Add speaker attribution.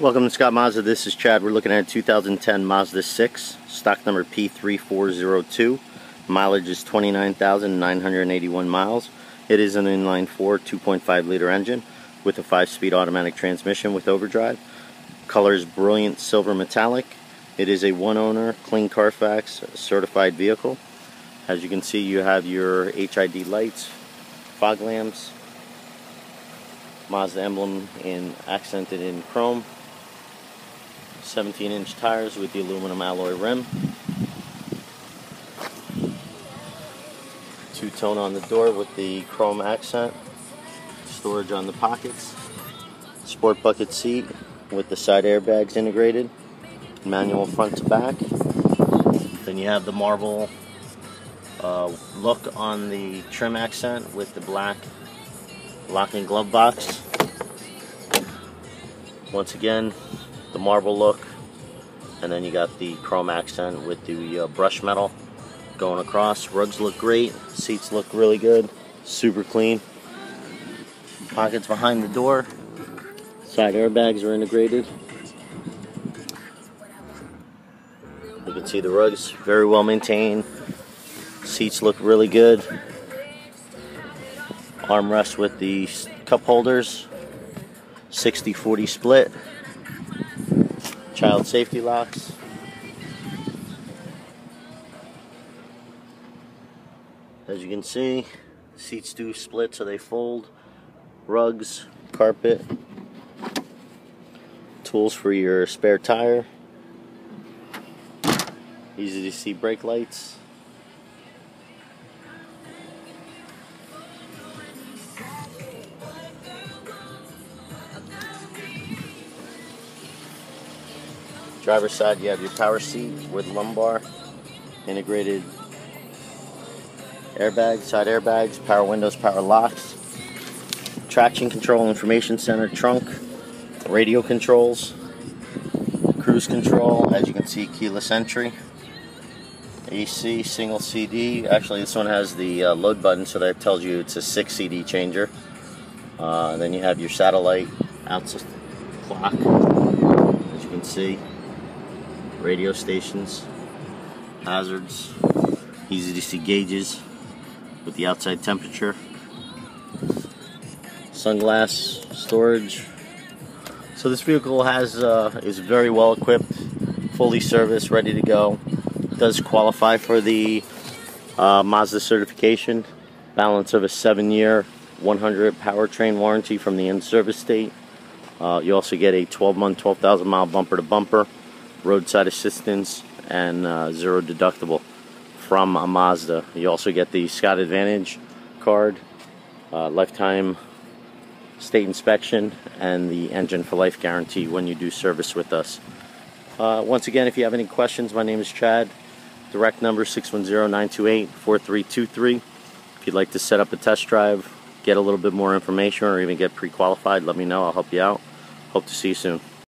Speaker 1: Welcome to Scott Mazda. This is Chad. We're looking at a 2010 Mazda 6, stock number P3402. Mileage is 29,981 miles. It is an inline 4 2.5 liter engine with a 5-speed automatic transmission with overdrive. Color is brilliant silver metallic. It is a one-owner, clean Carfax certified vehicle. As you can see, you have your HID lights, fog lamps, Mazda emblem in accented in chrome. 17 inch tires with the aluminum alloy rim. Two tone on the door with the chrome accent. Storage on the pockets. Sport bucket seat with the side airbags integrated. Manual front to back. Then you have the marble uh, look on the trim accent with the black locking glove box. Once again, the marble look, and then you got the chrome accent with the uh, brush metal going across. Rugs look great, seats look really good, super clean. Pockets behind the door, side airbags are integrated. You can see the rugs very well maintained. Seats look really good. Armrest with the cup holders. 60-40 split. Child safety locks. As you can see, seats do split so they fold. Rugs, carpet, tools for your spare tire. Easy to see brake lights. Driver's side, you have your power seat with lumbar, integrated airbags, side airbags, power windows, power locks, traction control, information center, trunk, radio controls, cruise control, as you can see, keyless entry, AC, single CD. Actually, this one has the uh, load button, so that tells you it's a six CD changer. Uh, then you have your satellite outside clock, as you can see radio stations, hazards, easy to see gauges with the outside temperature, sunglass storage. So this vehicle has uh, is very well equipped, fully serviced, ready to go. Does qualify for the uh, Mazda certification, balance of a seven-year, 100 powertrain warranty from the in-service state. Uh, you also get a 12-month, 12,000 mile bumper to bumper roadside assistance, and uh, zero deductible from a Mazda. You also get the Scott Advantage card, uh, lifetime state inspection, and the engine for life guarantee when you do service with us. Uh, once again, if you have any questions, my name is Chad. Direct number 610-928-4323. If you'd like to set up a test drive, get a little bit more information, or even get pre-qualified, let me know. I'll help you out. Hope to see you soon.